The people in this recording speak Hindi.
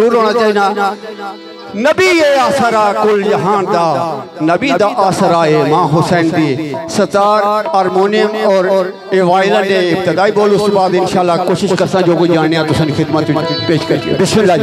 दूर होना चाहिए नबी ये आसरा कुल जहान दा। नबी दा आसरा ए माँ हुसैन दी। सतार, हारमोनियम और ए वायलिन दे इब्तदाई बोल, उस बाद इंशाल्लाह कोशिश करसा जो कोई जानने तुसन तो खिदमत पेश करिए। बिस्मिल्लाह